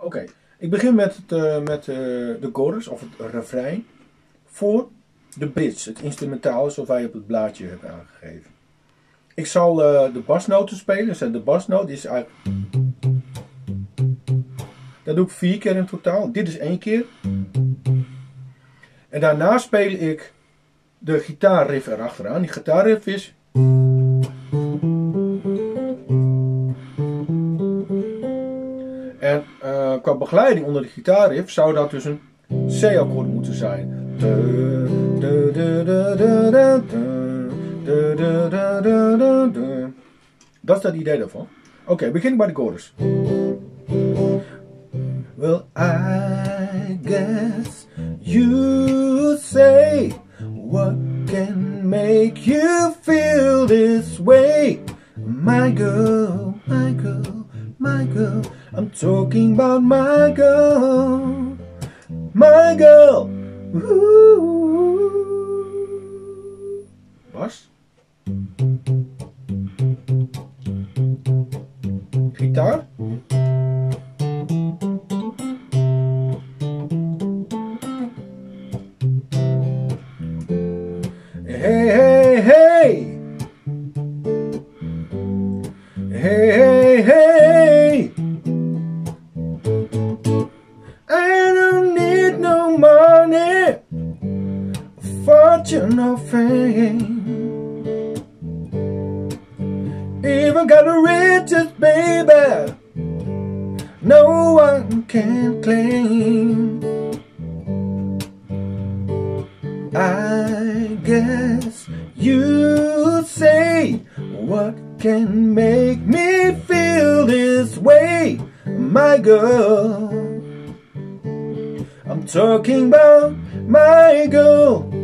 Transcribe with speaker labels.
Speaker 1: Oké, ik begin met, het, eh, met eh, de chorus of het refrein voor de Brits, het instrumentaal zoals wij op het blaadje hebben aangegeven. Ik zal eh, de basnoten spelen, dus de basnoot is eigenlijk... Dat doe ik vier keer in totaal. Dit is één keer. En daarna speel ik de gitaarriff erachteraan. Die gitaarriff is... En qua begeleiding onder de gitaarriff zou dat dus een C-akkoord moeten zijn. Dat is het idee daarvan. Oké, okay, begin bij de chorus. Well, I guess you say what can make you feel this way, my girl, my girl, my girl. I'm talking about my girl, my girl. Ooh. Bas? Gitaar? Hey, hey! Hey, hey, hey! Fortune or fame. Even got the richest baby, no one can claim. I guess you say what can make me feel this way, my girl. I'm talking about my girl.